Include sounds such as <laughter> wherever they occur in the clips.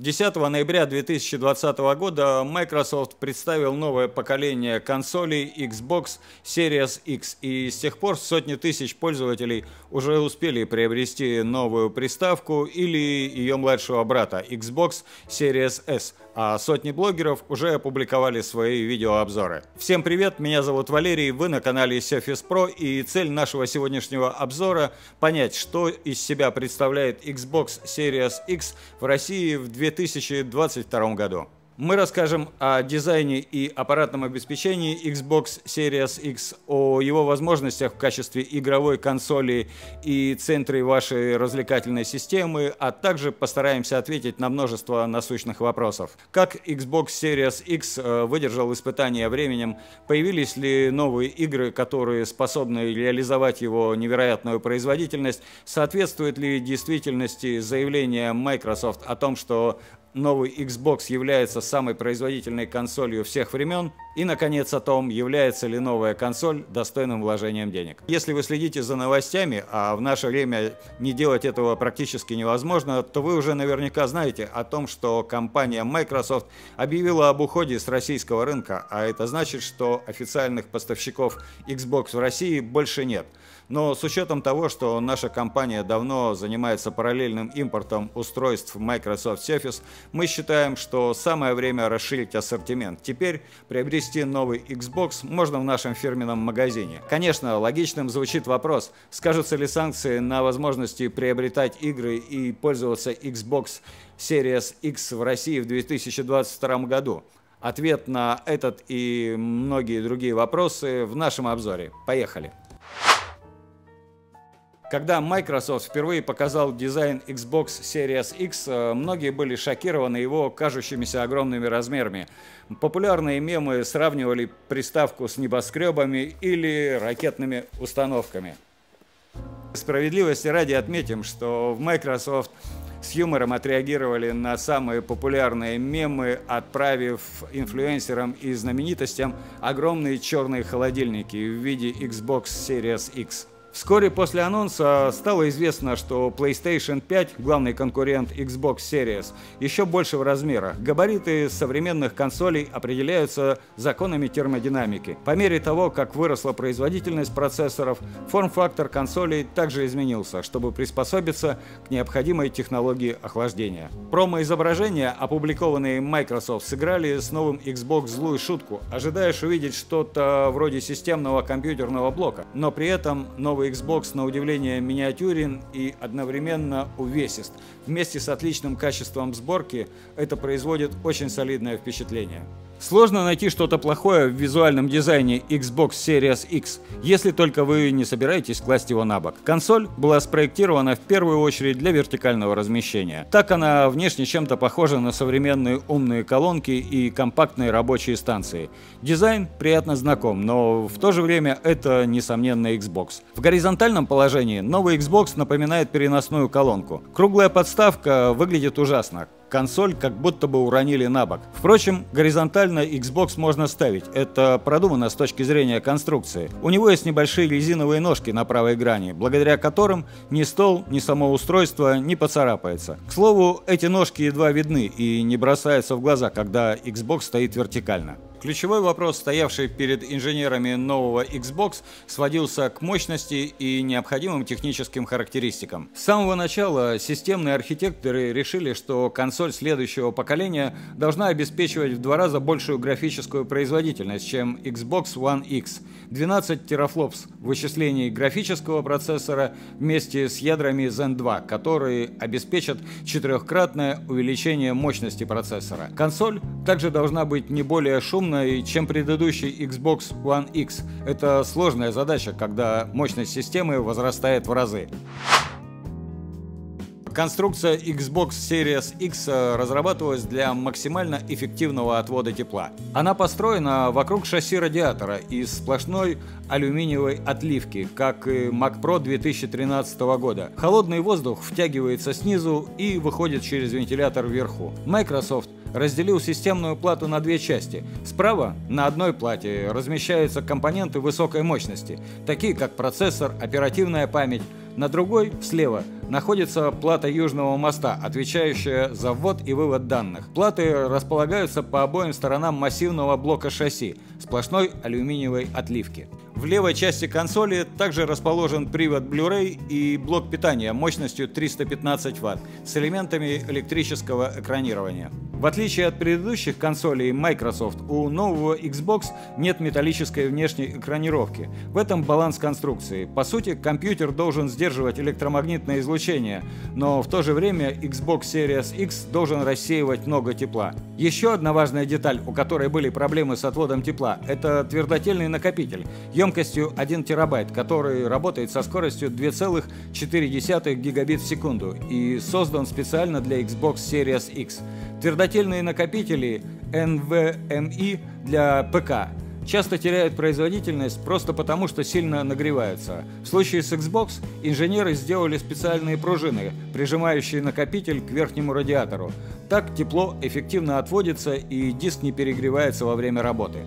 10 ноября 2020 года Microsoft представил новое поколение консолей Xbox Series X, и с тех пор сотни тысяч пользователей уже успели приобрести новую приставку или ее младшего брата Xbox Series S, а сотни блогеров уже опубликовали свои видеообзоры. Всем привет, меня зовут Валерий, вы на канале Surface Pro, и цель нашего сегодняшнего обзора – понять, что из себя представляет Xbox Series X в России в 2020 2022 году. Мы расскажем о дизайне и аппаратном обеспечении Xbox Series X, о его возможностях в качестве игровой консоли и центре вашей развлекательной системы, а также постараемся ответить на множество насущных вопросов. Как Xbox Series X э, выдержал испытания временем, появились ли новые игры, которые способны реализовать его невероятную производительность, соответствует ли действительности заявление Microsoft о том, что новый Xbox является самой производительной консолью всех времен, и, наконец, о том, является ли новая консоль достойным вложением денег. Если вы следите за новостями, а в наше время не делать этого практически невозможно, то вы уже наверняка знаете о том, что компания Microsoft объявила об уходе с российского рынка, а это значит, что официальных поставщиков Xbox в России больше нет – но с учетом того, что наша компания давно занимается параллельным импортом устройств Microsoft Surface, мы считаем, что самое время расширить ассортимент. Теперь приобрести новый Xbox можно в нашем фирменном магазине. Конечно, логичным звучит вопрос, скажутся ли санкции на возможности приобретать игры и пользоваться Xbox Series X в России в 2022 году. Ответ на этот и многие другие вопросы в нашем обзоре. Поехали! Когда Microsoft впервые показал дизайн Xbox Series X, э, многие были шокированы его кажущимися огромными размерами. Популярные мемы сравнивали приставку с небоскребами или ракетными установками. Справедливости ради отметим, что в Microsoft с юмором отреагировали на самые популярные мемы, отправив инфлюенсерам и знаменитостям огромные черные холодильники в виде Xbox Series X. Вскоре после анонса стало известно, что PlayStation 5, главный конкурент Xbox Series, еще больше в размерах. Габариты современных консолей определяются законами термодинамики. По мере того, как выросла производительность процессоров, форм-фактор консолей также изменился, чтобы приспособиться к необходимой технологии охлаждения. Промо-изображения, опубликованные Microsoft, сыграли с новым Xbox злую шутку, ожидаешь увидеть что-то вроде системного компьютерного блока, но при этом новый новый Xbox на удивление миниатюрен и одновременно увесист. Вместе с отличным качеством сборки это производит очень солидное впечатление. Сложно найти что-то плохое в визуальном дизайне Xbox Series X, если только вы не собираетесь класть его на бок. Консоль была спроектирована в первую очередь для вертикального размещения. Так она внешне чем-то похожа на современные умные колонки и компактные рабочие станции. Дизайн приятно знаком, но в то же время это, несомненно, Xbox. В горизонтальном положении новый Xbox напоминает переносную колонку. Круглая подставка выглядит ужасно консоль как будто бы уронили на бок. Впрочем, горизонтально Xbox можно ставить, это продумано с точки зрения конструкции. У него есть небольшие резиновые ножки на правой грани, благодаря которым ни стол, ни само устройство не поцарапается. К слову, эти ножки едва видны и не бросаются в глаза, когда Xbox стоит вертикально. Ключевой вопрос, стоявший перед инженерами нового Xbox, сводился к мощности и необходимым техническим характеристикам. С самого начала системные архитекторы решили, что консоль следующего поколения должна обеспечивать в два раза большую графическую производительность, чем Xbox One X. 12 терафлопс вычислений графического процессора вместе с ядрами Zen 2, которые обеспечат четырехкратное увеличение мощности процессора. Консоль также должна быть не более шумной, разумной, чем предыдущий Xbox One X. Это сложная задача, когда мощность системы возрастает в разы. Конструкция Xbox Series X э, разрабатывалась для максимально эффективного отвода тепла. Она построена вокруг шасси радиатора из сплошной алюминиевой отливки, как и Mac Pro 2013 года. Холодный воздух втягивается снизу и выходит через вентилятор вверху. Microsoft разделил системную плату на две части. Справа на одной плате размещаются компоненты высокой мощности, такие как процессор, оперативная память. На другой, слева, находится плата Южного моста, отвечающая за ввод и вывод данных. Платы располагаются по обоим сторонам массивного блока шасси, сплошной алюминиевой отливки. В левой части консоли также расположен привод Blu-ray и блок питания мощностью 315 Вт с элементами электрического экранирования. В отличие от предыдущих консолей Microsoft, у нового Xbox нет металлической внешней экранировки. В этом баланс конструкции. По сути, компьютер должен сдерживать электромагнитное излучение, но в то же время Xbox Series X должен рассеивать много тепла. Еще одна важная деталь, у которой были проблемы с отводом тепла, это твердотельный накопитель емкостью 1 терабайт, который работает со скоростью 2,4 гигабит в секунду и создан специально для Xbox Series X. Твердотельные накопители NVMe для ПК часто теряют производительность просто потому, что сильно нагреваются. В случае с Xbox инженеры сделали специальные пружины, прижимающие накопитель к верхнему радиатору. Так тепло эффективно отводится и диск не перегревается во время работы.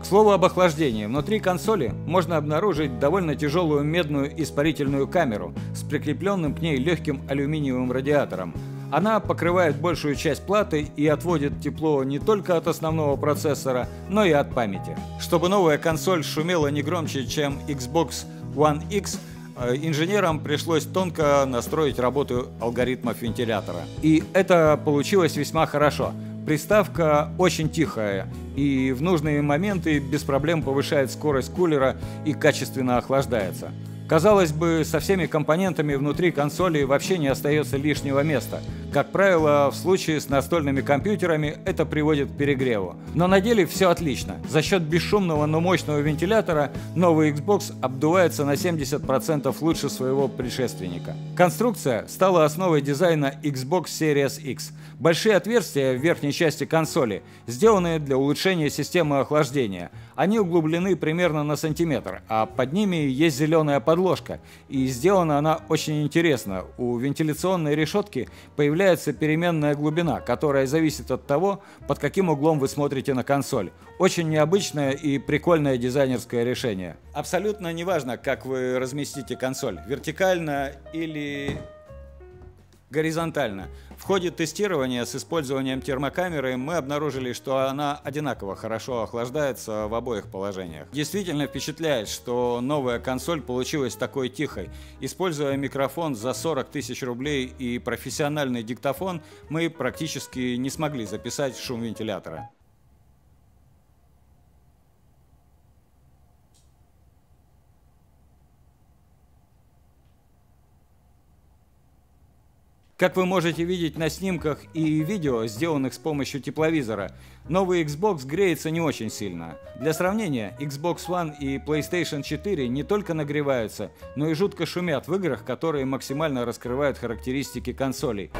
К слову об охлаждении, внутри консоли можно обнаружить довольно тяжелую медную испарительную камеру с прикрепленным к ней легким алюминиевым радиатором. Она покрывает большую часть платы и отводит тепло не только от основного процессора, но и от памяти. Чтобы новая консоль шумела не громче, чем Xbox One X, э, инженерам пришлось тонко настроить работу алгоритмов вентилятора. И это получилось весьма хорошо. Приставка очень тихая и в нужные моменты без проблем повышает скорость кулера и качественно охлаждается. Казалось бы, со всеми компонентами внутри консоли вообще не остается лишнего места. Как правило, в случае с настольными компьютерами это приводит к перегреву. Но на деле все отлично. За счет бесшумного, но мощного вентилятора новый Xbox обдувается на 70% лучше своего предшественника. Конструкция стала основой дизайна Xbox Series X. Большие отверстия в верхней части консоли сделаны для улучшения системы охлаждения. Они углублены примерно на сантиметр, а под ними есть зеленая подложка. И сделана она очень интересно. У вентиляционной решетки появляется переменная глубина, которая зависит от того, под каким углом вы смотрите на консоль. Очень необычное и прикольное дизайнерское решение. Абсолютно неважно, как вы разместите консоль, вертикально или горизонтально. В ходе тестирования с использованием термокамеры мы обнаружили, что она одинаково хорошо охлаждается в обоих положениях. Действительно впечатляет, что новая консоль получилась такой тихой. Используя микрофон за 40 тысяч рублей и профессиональный диктофон, мы практически не смогли записать шум вентилятора. Как вы можете видеть на снимках и видео, сделанных с помощью тепловизора, новый Xbox греется не очень сильно. Для сравнения, Xbox One и PlayStation 4 не только нагреваются, но и жутко шумят в играх, которые максимально раскрывают характеристики консолей.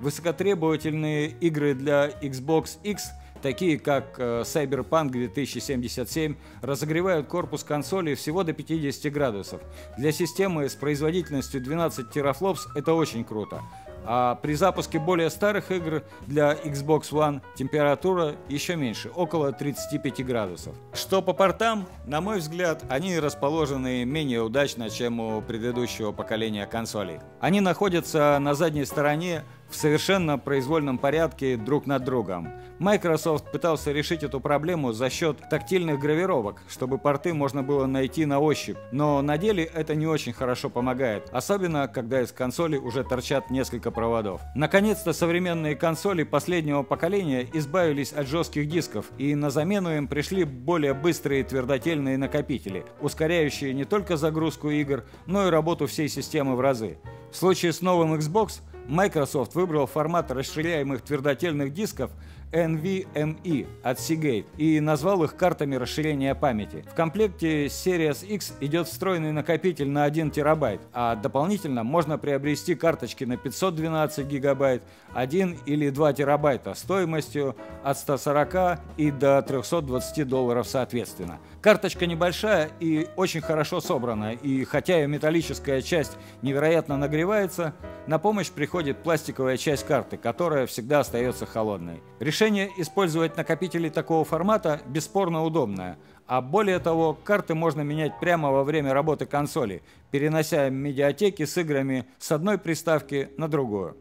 Высокотребовательные игры для Xbox X – такие как э, Cyberpunk 2077, разогревают корпус консоли всего до 50 градусов. Для системы с производительностью 12 терафлопс это очень круто. А при запуске более старых игр для Xbox One температура еще меньше, около 35 градусов. Что по портам, на мой взгляд, они расположены менее удачно, чем у предыдущего поколения консолей. Они находятся на задней стороне в совершенно произвольном порядке друг над другом. Microsoft пытался решить эту проблему за счет тактильных гравировок, чтобы порты можно было найти на ощупь, но на деле это не очень хорошо помогает, особенно когда из консоли уже торчат несколько проводов. Наконец-то современные консоли последнего поколения избавились от жестких дисков, и на замену им пришли более быстрые твердотельные накопители, ускоряющие не только загрузку игр, но и работу всей системы в разы. В случае с новым Xbox Microsoft выбрал формат расширяемых твердотельных дисков NVMe от Seagate и назвал их картами расширения памяти. В комплекте Series X идет встроенный накопитель на 1 терабайт, а дополнительно можно приобрести карточки на 512 гигабайт, 1 или 2 терабайта стоимостью от 140 и до 320 долларов соответственно. Карточка небольшая и очень хорошо собрана, и хотя ее металлическая часть невероятно нагревается, на помощь приходит пластиковая часть карты, которая всегда остается холодной. Решение использовать накопители такого формата бесспорно удобное. А более того, карты можно менять прямо во время работы консоли, перенося медиатеки с играми с одной приставки на другую.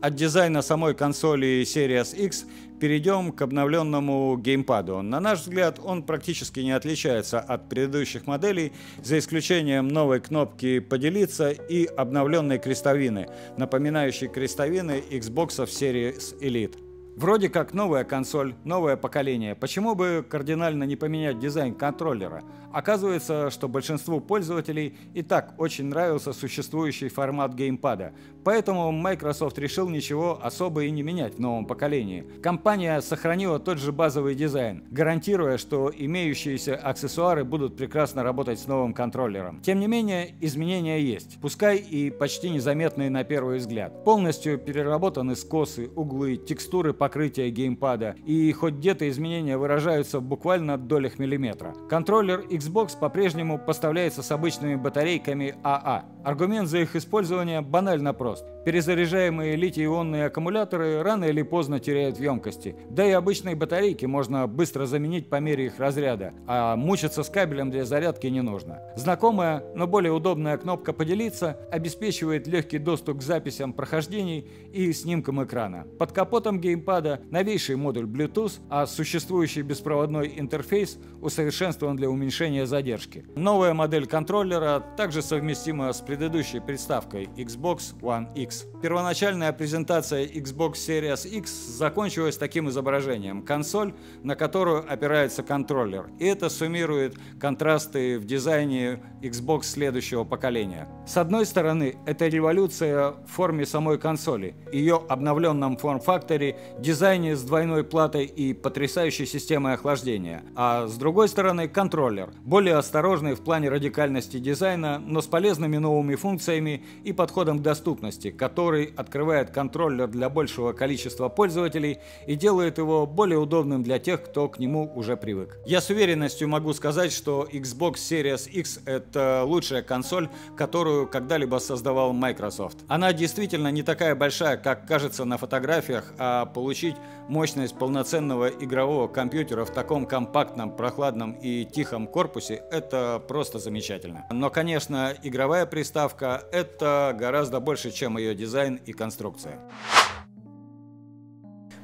От дизайна самой консоли Series X перейдем к обновленному геймпаду. На наш взгляд, он практически не отличается от предыдущих моделей, за исключением новой кнопки «Поделиться» и обновленной крестовины, напоминающей крестовины Xbox Series Elite. Вроде как новая консоль, новое поколение. Почему бы кардинально не поменять дизайн контроллера? Оказывается, что большинству пользователей и так очень нравился существующий формат геймпада, поэтому Microsoft решил ничего особо и не менять в новом поколении. Компания сохранила тот же базовый дизайн, гарантируя, что имеющиеся аксессуары будут прекрасно работать с новым контроллером. Тем не менее, изменения есть, пускай и почти незаметные на первый взгляд. Полностью переработаны скосы, углы, текстуры покрытия геймпада, и хоть где-то изменения выражаются в буквально долях миллиметра. Контроллер Xbox по-прежнему поставляется с обычными батарейками АА. Аргумент за их использование банально прост. Перезаряжаемые литий-ионные аккумуляторы рано или поздно теряют в емкости. Да и обычные батарейки можно быстро заменить по мере их разряда, а мучиться с кабелем для зарядки не нужно. Знакомая, но более удобная кнопка «Поделиться» обеспечивает легкий доступ к записям прохождений и снимкам экрана. Под капотом геймпада новейший модуль Bluetooth, а существующий беспроводной интерфейс усовершенствован для уменьшения задержки. Новая модель контроллера также совместима с предыдущей приставкой Xbox One X. Первоначальная презентация Xbox Series X закончилась таким изображением. Консоль, на которую опирается контроллер. И это суммирует контрасты в дизайне Xbox следующего поколения. С одной стороны, это революция в форме самой консоли, ее обновленном форм-факторе, дизайне с двойной платой и потрясающей системой охлаждения. А с другой стороны, контроллер, более осторожный в плане радикальности дизайна, но с полезными новыми функциями и подходом к доступности, который открывает контроллер для большего количества пользователей и делает его более удобным для тех, кто к нему уже привык. Я с уверенностью могу сказать, что Xbox Series X это лучшая консоль, которую когда-либо создавал Microsoft. Она действительно не такая большая, как кажется на фотографиях, а получить мощность полноценного игрового компьютера в таком компактном, прохладном и тихом корпусе это просто замечательно. Но, конечно, игровая приставка это гораздо больше, чем ее дизайн и конструкция.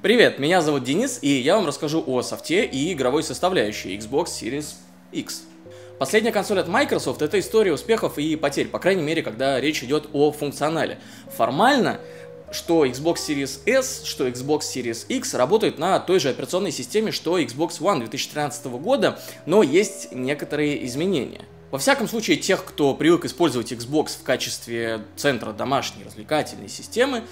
Привет, меня зовут Денис, и я вам расскажу о софте и игровой составляющей Xbox Series X. Последняя консоль от Microsoft – это история успехов и потерь, по крайней мере, когда речь идет о функционале. Формально что Xbox Series S, что Xbox Series X работают на той же операционной системе, что Xbox One 2013 года, но есть некоторые изменения. Во всяком случае, тех, кто привык использовать Xbox в качестве центра домашней развлекательной системы,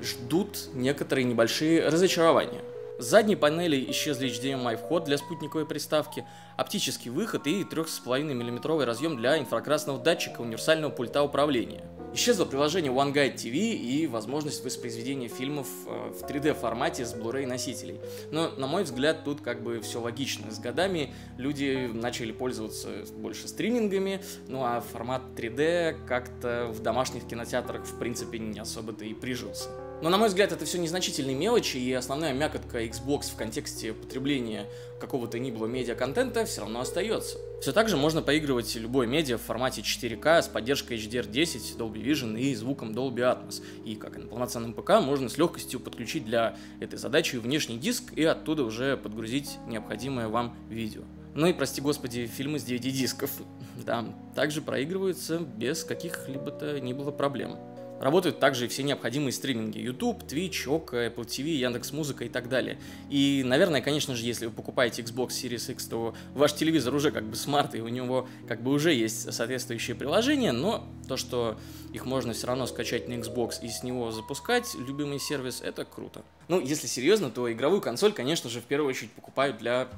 ждут некоторые небольшие разочарования. С задней панели исчезли HDMI вход для спутниковой приставки, оптический выход и 3,5 мм разъем для инфракрасного датчика универсального пульта управления. Исчезло приложение OneGuide TV и возможность воспроизведения фильмов э, в 3D формате с Blu-ray носителей. Но, на мой взгляд, тут как бы все логично. С годами люди начали пользоваться больше стримингами, ну а формат 3D как-то в домашних кинотеатрах в принципе не особо-то и прижился. Но, на мой взгляд, это все незначительные мелочи, и основная мякотка Xbox в контексте потребления какого-то ни было медиа-контента все равно остается. Все так же можно поигрывать любой медиа в формате 4К с поддержкой HDR10, Dolby Vision и звуком Dolby Atmos. И, как и на полноценном ПК, можно с легкостью подключить для этой задачи внешний диск и оттуда уже подгрузить необходимое вам видео. Ну и, прости господи, фильмы с DVD-дисков. <laughs> Да, также проигрываются без каких-либо то ни было проблем. Работают также все необходимые стриминги. YouTube, Twitch, OK, Apple TV, Яндекс Музыка и так далее. И, наверное, конечно же, если вы покупаете Xbox Series X, то ваш телевизор уже как бы смарт, и у него как бы уже есть соответствующие приложения, но то, что их можно все равно скачать на Xbox и с него запускать любимый сервис, это круто. Ну, если серьезно, то игровую консоль, конечно же, в первую очередь покупают для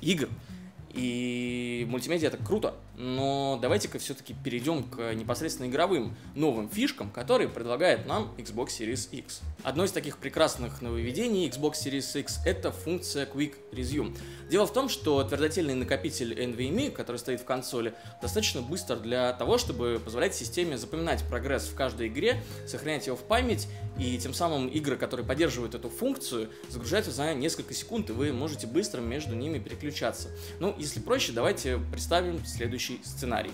игр. И мультимедиа это круто, Но давайте-ка все-таки перейдем к непосредственно игровым новым фишкам, которые предлагает нам Xbox Series X. Одно из таких прекрасных нововведений Xbox Series X — это функция Quick Resume. Дело в том, что твердотельный накопитель NVMe, который стоит в консоли, достаточно быстр для того, чтобы позволять системе запоминать прогресс в каждой игре, сохранять его в память, и тем самым игры, которые поддерживают эту функцию, загружаются за несколько секунд, и вы можете быстро между ними переключаться. Ну, если проще, давайте представим следующий сценарий.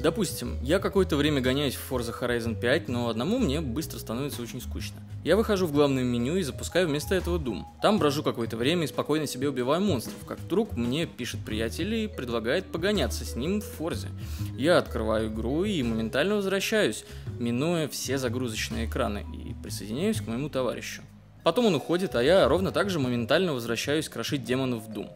Допустим, я какое-то время гоняюсь в Forza Horizon 5, но одному мне быстро становится очень скучно. Я выхожу в главное меню и запускаю вместо этого Doom. Там брожу какое-то время и спокойно себе убиваю монстров, как вдруг мне пишет приятель и предлагает погоняться с ним в Форзе. Я открываю игру и моментально возвращаюсь, минуя все загрузочные экраны, и присоединяюсь к моему товарищу. Потом он уходит, а я ровно так же моментально возвращаюсь крошить демонов в Doom.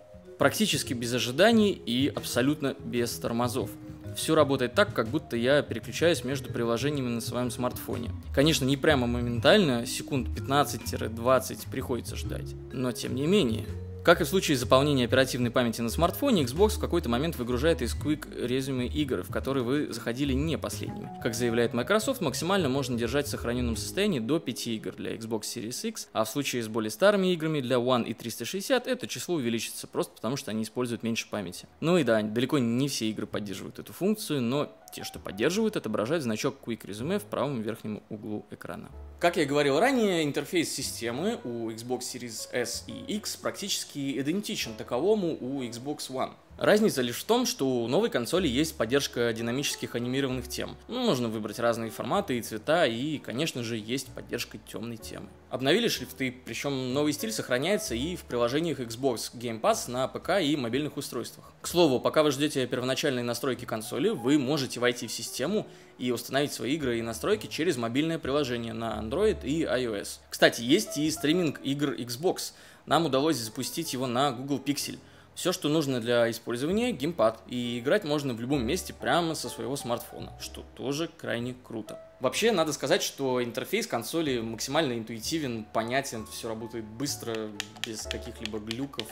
Практически без ожиданий и абсолютно без тормозов все работает так, как будто я переключаюсь между приложениями на своем смартфоне. Конечно, не прямо моментально, секунд 15-20 приходится ждать, но тем не менее. Как и в случае заполнения оперативной памяти на смартфоне, Xbox в какой-то момент выгружает из Quick Resume игры, в которые вы заходили не последними. Как заявляет Microsoft, максимально можно держать в сохраненном состоянии до 5 игр для Xbox Series X, а в случае с более старыми играми для One и 360 это число увеличится, просто потому что они используют меньше памяти. Ну и да, далеко не все игры поддерживают эту функцию, но те, что поддерживают, отображают значок Quick Resume в правом верхнем углу экрана. Как я говорил ранее, интерфейс системы у Xbox Series S и X практически идентичен таковому у Xbox One. Разница лишь в том, что у новой консоли есть поддержка динамических анимированных тем. Ну, можно выбрать разные форматы и цвета, и, конечно же, есть поддержка темной темы. Обновили шрифты, причем новый стиль сохраняется и в приложениях Xbox Game Pass на ПК и мобильных устройствах. К слову, пока вы ждете первоначальной настройки консоли, вы можете войти в систему и установить свои игры и настройки через мобильное приложение на Android и iOS. Кстати, есть и стриминг игр Xbox. Нам удалось запустить его на Google Pixel – все, что нужно для использования, геймпад, и играть можно в любом месте прямо со своего смартфона, что тоже крайне круто. Вообще, надо сказать, что интерфейс консоли максимально интуитивен, понятен, все работает быстро, без каких-либо глюков,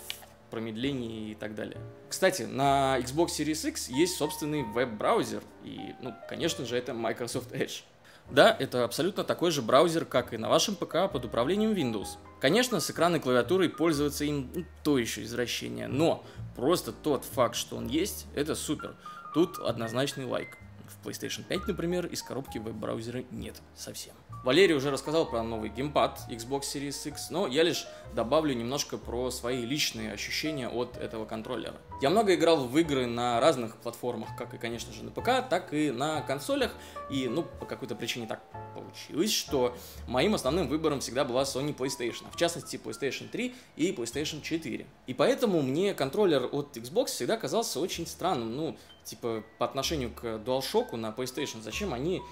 промедлений и так далее. Кстати, на Xbox Series X есть собственный веб-браузер, и, ну, конечно же, это Microsoft Edge. Да, это абсолютно такой же браузер, как и на вашем ПК под управлением Windows. Конечно, с экрана клавиатурой пользоваться им ну, то еще извращение, но просто тот факт, что он есть, это супер. Тут однозначный лайк. В PlayStation 5, например, из коробки веб-браузера нет совсем. Валерий уже рассказал про новый геймпад Xbox Series X, но я лишь добавлю немножко про свои личные ощущения от этого контроллера. Я много играл в игры на разных платформах, как и, конечно же, на ПК, так и на консолях, и, ну, по какой-то причине так получилось, что моим основным выбором всегда была Sony PlayStation, в частности PlayStation 3 и PlayStation 4. И поэтому мне контроллер от Xbox всегда казался очень странным, ну, типа, по отношению к DualShock на PlayStation, зачем они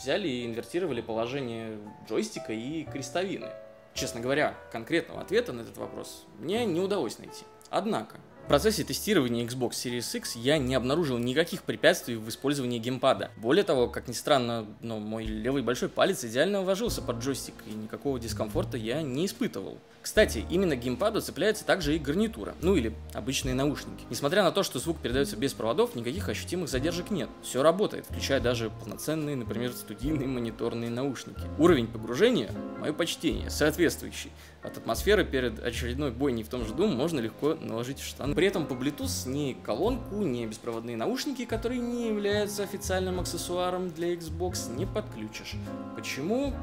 взяли и инвертировали положение джойстика и крестовины. Честно говоря, конкретного ответа на этот вопрос мне не удалось найти. Однако, в процессе тестирования Xbox Series X я не обнаружил никаких препятствий в использовании геймпада. Более того, как ни странно, но мой левый большой палец идеально вложился под джойстик, и никакого дискомфорта я не испытывал. Кстати, именно геймпаду цепляется также и гарнитура, ну или обычные наушники. Несмотря на то, что звук передается без проводов, никаких ощутимых задержек нет. Все работает, включая даже полноценные, например, студийные мониторные наушники. Уровень погружения, мое почтение, соответствующий. От атмосферы перед очередной бойней в том же Doom можно легко наложить в штаны. При этом по Bluetooth ни колонку, ни беспроводные наушники, которые не являются официальным аксессуаром для Xbox, не подключишь. Почему?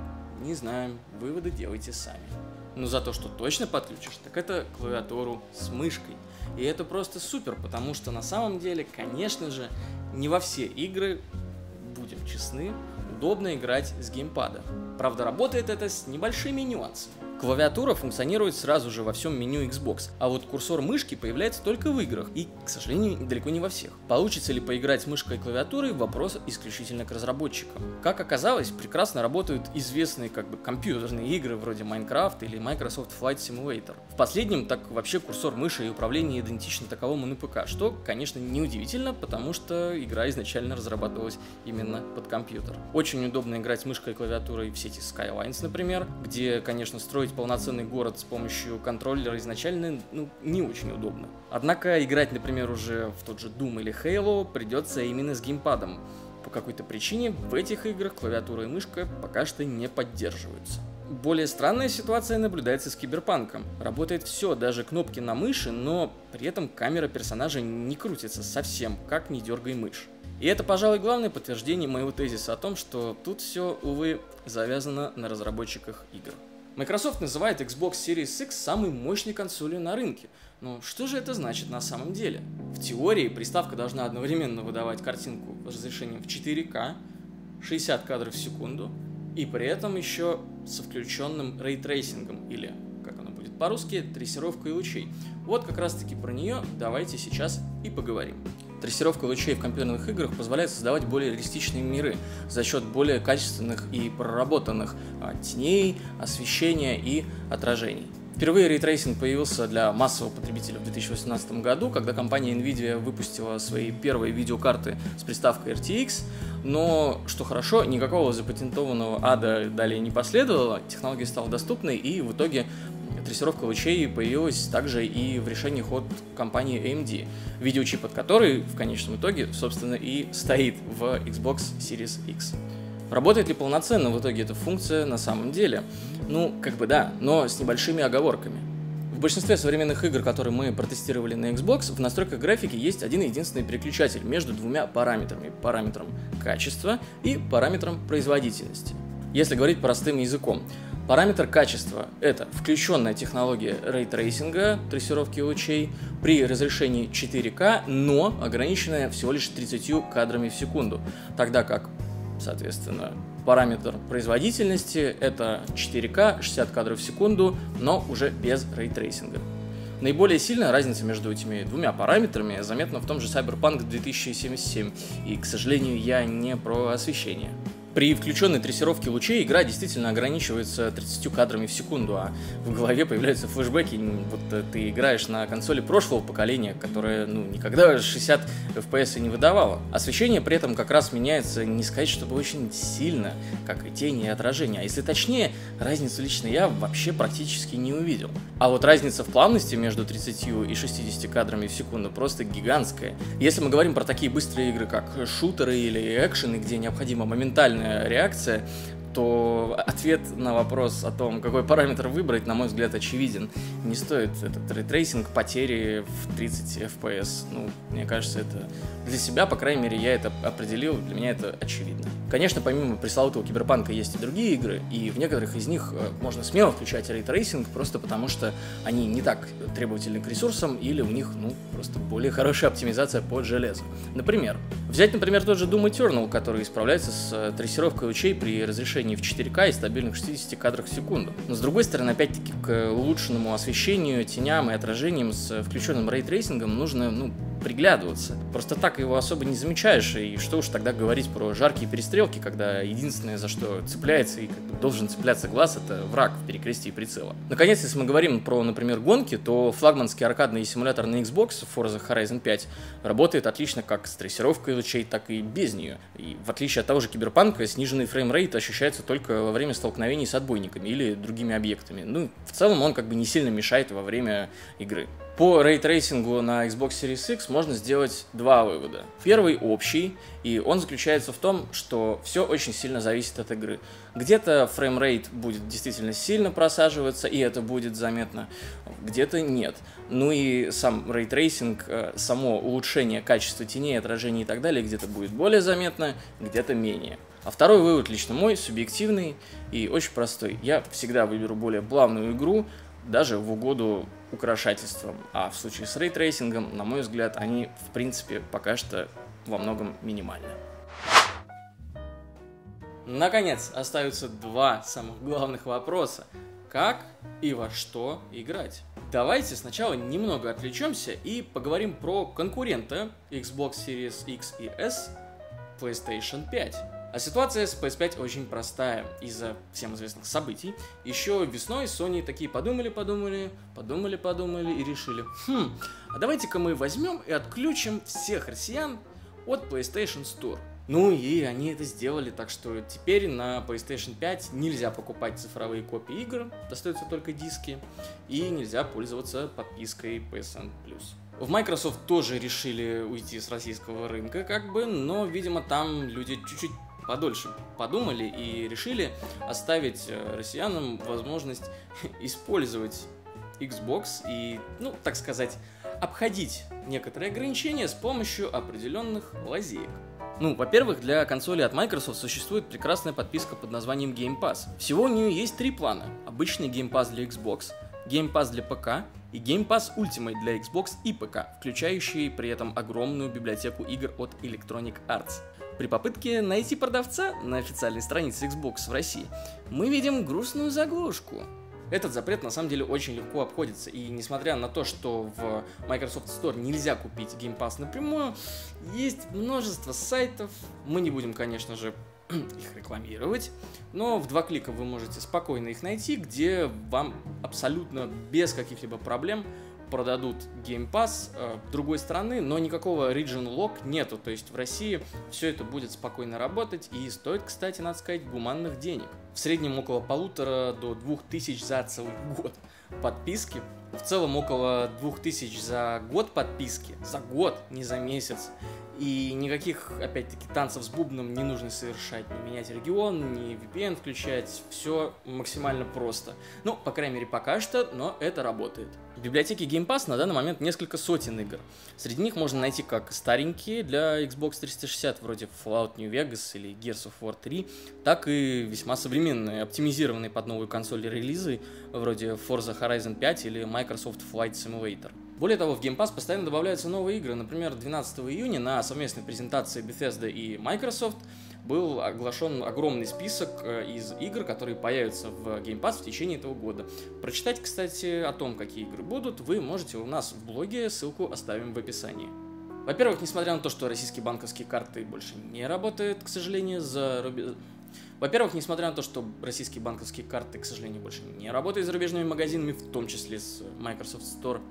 Не знаю, выводы делайте сами. Но за то, что точно подключишь, так это клавиатуру с мышкой. И это просто супер, потому что на самом деле, конечно же, не во все игры, будем честны, удобно играть с геймпада. Правда, работает это с небольшими нюансами. Клавиатура функционирует сразу же во всем меню Xbox, а вот курсор мышки появляется только в играх, и, к сожалению, далеко не во всех. Получится ли поиграть с мышкой и клавиатурой – вопрос исключительно к разработчикам. Как оказалось, прекрасно работают известные как бы компьютерные игры вроде Minecraft или Microsoft Flight Simulator. В последнем так вообще курсор мыши и управление идентичны таковому на ПК, что, конечно, неудивительно, потому что игра изначально разрабатывалась именно под компьютер. Очень удобно играть мышкой и клавиатурой в сети Skylines, например, где, конечно, строить полноценный город с помощью контроллера изначально ну, не очень удобно. Однако играть, например, уже в тот же Doom или Halo придется именно с геймпадом. По какой-то причине в этих играх клавиатура и мышка пока что не поддерживаются. Более странная ситуация наблюдается с киберпанком. Работает все, даже кнопки на мыши, но при этом камера персонажа не крутится совсем, как не дергай мышь. И это, пожалуй, главное подтверждение моего тезиса о том, что тут все, увы, завязано на разработчиках игр. Microsoft называет Xbox Series X самой мощной консолью на рынке. Но что же это значит на самом деле? В теории приставка должна одновременно выдавать картинку с разрешением в 4К, 60 кадров в секунду, и при этом еще со включенным ray tracing ом, или, как оно будет по-русски, трассировкой лучей. Вот как раз таки про нее давайте сейчас и поговорим. Трассировка лучей в компьютерных играх позволяет создавать более реалистичные миры за счет более качественных и проработанных а, теней, освещения и отражений. Впервые ray tracing появился для массового потребителя в 2018 году, когда компания Nvidia выпустила свои первые видеокарты с приставкой RTX, но, что хорошо, никакого запатентованного ада далее не последовало, технология стала доступной, и в итоге трассировка лучей появилась также и в решениях от компании AMD, видеочип от которой в конечном итоге, собственно, и стоит в Xbox Series X. Работает ли полноценно в итоге эта функция на самом деле? Ну, как бы да, но с небольшими оговорками. В большинстве современных игр, которые мы протестировали на Xbox, в настройках графики есть один единственный переключатель между двумя параметрами. Параметром качества и параметром производительности. Если говорить простым языком, Параметр качества – это включенная технология ray tracing а, трассировки лучей, при разрешении 4К, но ограниченная всего лишь 30 кадрами в секунду, тогда как, соответственно, параметр производительности – это 4К, 60 кадров в секунду, но уже без ray tracing а. Наиболее сильная разница между этими двумя параметрами заметна в том же Cyberpunk 2077, и, к сожалению, я не про освещение. При включенной трассировке лучей игра действительно ограничивается 30 кадрами в секунду, а в голове появляются флешбеки. Вот э, ты играешь на консоли прошлого поколения, которая ну, никогда 60 FPS не выдавала. Освещение при этом как раз меняется, не сказать, чтобы очень сильно, как и тени и отражения. А если точнее, разницу лично я вообще практически не увидел. А вот разница в плавности между 30 и 60 кадрами в секунду просто гигантская. Если мы говорим про такие быстрые игры, как шутеры или экшены, где необходимо моментальная реакция, то ответ на вопрос о том, какой параметр выбрать, на мой взгляд, очевиден. Не стоит этот ray tracing потери в 30 FPS. Ну, мне кажется, это для себя, по крайней мере, я это определил, для меня это очевидно. Конечно, помимо пресловутого киберпанка есть и другие игры, и в некоторых из них э, можно смело включать ray tracing, просто потому что они не так требовательны к ресурсам, или у них, ну, просто более хорошая оптимизация под железо. Например, взять, например, тот же Doom Eternal, который справляется с э, трассировкой лучей при разрешении разрешении в 4К и стабильных 60 кадрах в секунду. Но с другой стороны, опять-таки, к улучшенному освещению, теням и отражениям с включенным ray tracing ом нужно, ну, приглядываться. Просто так его особо не замечаешь, и что уж тогда говорить про жаркие перестрелки, когда единственное, за что цепляется и как бы должен цепляться глаз, это враг в перекрестии прицела. Наконец, если мы говорим про, например, гонки, то флагманский аркадный симулятор на Xbox Forza Horizon 5 работает отлично как с трассировкой лучей, так и без нее. И в отличие от того же киберпанка, сниженный frame rate ощущается только во время столкновений с отбойниками или другими объектами. Ну, в целом он как бы не сильно мешает во время игры. По ray tracing у на Xbox Series X можно сделать два вывода. Первый общий, и он заключается в том, что все очень сильно зависит от игры. Где-то frame rate будет действительно сильно просаживаться, и это будет заметно, где-то нет. Ну и сам ray tracing, э, само улучшение качества теней, отражений и так далее, где-то будет более заметно, где-то менее. А второй вывод лично мой, субъективный и очень простой. Я всегда выберу более плавную игру, даже в угоду украшательствам. А в случае с ray tracing ом, на мой взгляд, они в принципе пока что во многом минимальны. Наконец, остаются два самых главных вопроса. Как и во что играть? Давайте сначала немного отвлечемся и поговорим про конкурента Xbox Series X и S PlayStation 5. А ситуация с PS5 очень простая из-за всем известных событий. Еще весной Sony такие подумали-подумали, подумали-подумали и решили, хм, а давайте-ка мы возьмем и отключим всех россиян от PlayStation Store. Ну и они это сделали, так что теперь на PlayStation 5 нельзя покупать цифровые копии игр, достаются только диски, и нельзя пользоваться подпиской PSN+. В Microsoft тоже решили уйти с российского рынка, как бы, но, видимо, там люди чуть-чуть подольше подумали и решили оставить э, россиянам возможность <laughs> использовать Xbox и, ну, так сказать, обходить некоторые ограничения с помощью определенных лазеек. Ну, во-первых, для консоли от Microsoft существует прекрасная подписка под названием Game Pass. Всего у нее есть три плана. Обычный Game Pass для Xbox, Game Pass для ПК и Game Pass Ultimate для Xbox и ПК, включающий при этом огромную библиотеку игр от Electronic Arts. При попытке найти продавца на официальной странице Xbox в России мы видим грустную заглушку. Этот запрет на самом деле очень легко обходится, и несмотря на то, что в Microsoft Store нельзя купить Game Pass напрямую, есть множество сайтов, мы не будем, конечно же, <clears throat> их рекламировать, но в два клика вы можете спокойно их найти, где вам абсолютно без каких-либо проблем продадут Game Pass э, другой страны, но никакого Region Lock нету, то есть в России все это будет спокойно работать и стоит, кстати, надо сказать, гуманных денег. В среднем около полутора до двух тысяч за целый <laughs> год подписки. В целом около двух тысяч за год подписки, за год, не за месяц. И никаких, опять-таки, танцев с бубном не нужно совершать, не менять регион, не VPN включать, все максимально просто. Ну, по крайней мере, пока что, но это работает. В библиотеке Game Pass на данный момент несколько сотен игр. Среди них можно найти как старенькие для Xbox 360, вроде Fallout New Vegas или Gears of War 3, так и весьма современные, оптимизированные под новую консоль релизы, вроде Forza Horizon 5 или Microsoft Flight Simulator. Более того, в Game Pass постоянно добавляются новые игры. Например, 12 июня на совместной презентации Bethesda и Microsoft был оглашен огромный список э, из игр, которые появятся в Game Pass в течение этого года. Прочитать, кстати, о том, какие игры будут, вы можете у нас в блоге, ссылку оставим в описании. Во-первых, несмотря на то, что российские банковские карты больше не работают, к сожалению, за. Во-первых, несмотря на то, что российские банковские карты, к сожалению, больше не работают с зарубежными магазинами, в том числе с Microsoft Store,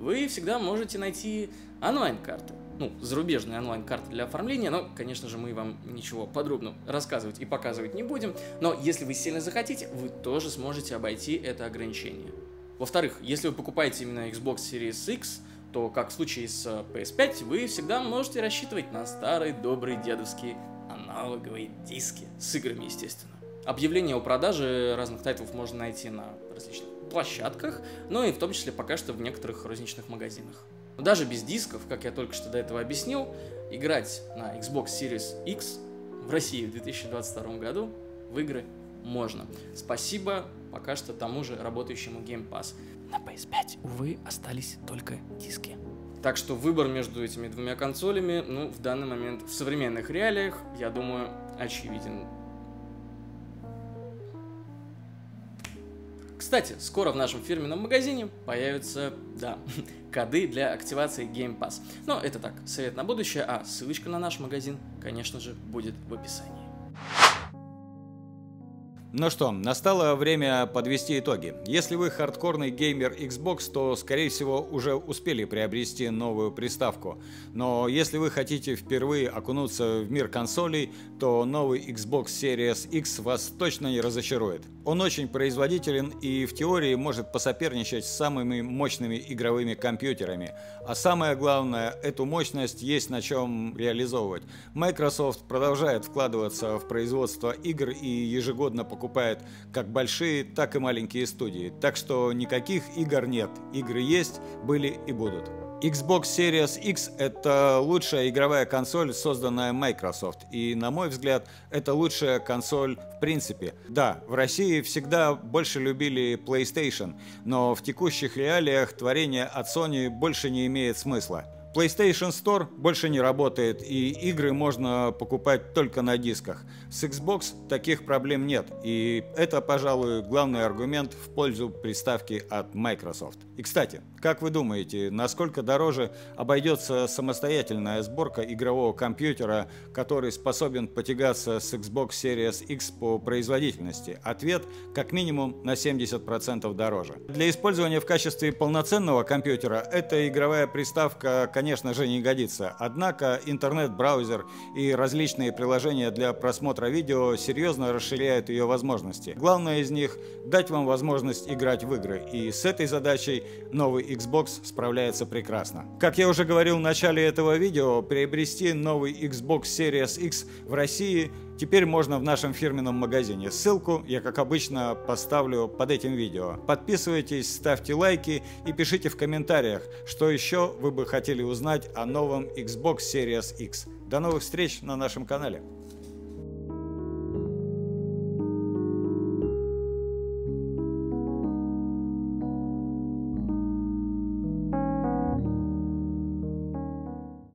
вы всегда можете найти онлайн-карты. Ну, зарубежные онлайн-карты для оформления, но, конечно же, мы вам ничего подробно рассказывать и показывать не будем. Но если вы сильно захотите, вы тоже сможете обойти это ограничение. Во-вторых, если вы покупаете именно Xbox Series X, то, как в случае с PS5, вы всегда можете рассчитывать на старые добрые дедовские аналоговые диски с играми, естественно. Объявления о продаже разных тайтлов можно найти на различных площадках, но и в том числе пока что в некоторых розничных магазинах. Но даже без дисков, как я только что до этого объяснил, играть на Xbox Series X в России в 2022 году в игры можно. Спасибо пока что тому же работающему Game Pass. На PS5, увы, остались только диски. Так что выбор между этими двумя консолями, ну, в данный момент в современных реалиях, я думаю, очевиден. Кстати, скоро в нашем фирменном магазине появятся, да, <laughs> коды для активации Game Pass. Но это так, совет на будущее, а ссылочка на наш магазин, конечно же, будет в описании. Ну что, настало время подвести итоги. Если вы хардкорный геймер Xbox, то, скорее всего, уже успели приобрести новую приставку. Но если вы хотите впервые окунуться в мир консолей, то новый Xbox Series X вас точно не разочарует. Он очень производителен и в теории может посоперничать с самыми мощными игровыми компьютерами. А самое главное, эту мощность есть на чем реализовывать. Microsoft продолжает вкладываться в производство игр и ежегодно покупает покупает как большие, так и маленькие студии. Так что никаких игр нет. Игры есть, были и будут. Xbox Series X – это лучшая игровая консоль, созданная Microsoft. И, на мой взгляд, это лучшая консоль в принципе. Да, в России всегда больше любили PlayStation, но в текущих реалиях творение от Sony больше не имеет смысла. PlayStation Store больше не работает, и игры можно покупать только на дисках. С Xbox таких проблем нет, и это, пожалуй, главный аргумент в пользу приставки от Microsoft. И, кстати, Как вы думаете, насколько дороже обойдется самостоятельная сборка игрового компьютера, который способен потягаться с Xbox Series X по производительности? Ответ – как минимум на 70% дороже. Для использования в качестве полноценного компьютера эта игровая приставка, конечно же, не годится. Однако интернет-браузер и различные приложения для просмотра видео серьезно расширяют ее возможности. Главное из них – дать вам возможность играть в игры. И с этой задачей новый Xbox справляется прекрасно. Как я уже говорил в начале этого видео, приобрести новый Xbox Series X в России теперь можно в нашем фирменном магазине. Ссылку я, как обычно, поставлю под этим видео. Подписывайтесь, ставьте лайки и пишите в комментариях, что еще вы бы хотели узнать о новом Xbox Series X. До новых встреч на нашем канале.